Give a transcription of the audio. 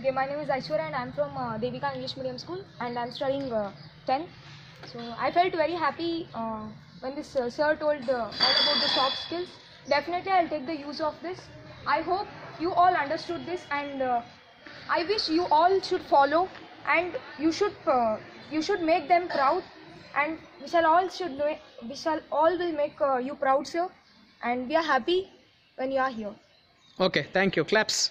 Okay, my name is Aishwarya and I'm from uh, Devika English Medium School and I'm studying uh, 10. So I felt very happy uh, when this uh, sir told uh, all about the soft skills. Definitely I'll take the use of this. I hope you all understood this and uh, I wish you all should follow and you should uh, you should make them proud and we shall all should we shall all will make you proud sir and we are happy when you are here. Okay, thank you. Claps.